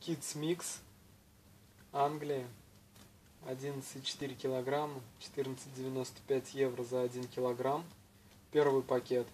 Kids Mix, Англия, 11,4 килограмма, 14,95 евро за 1 килограмм. Первый пакет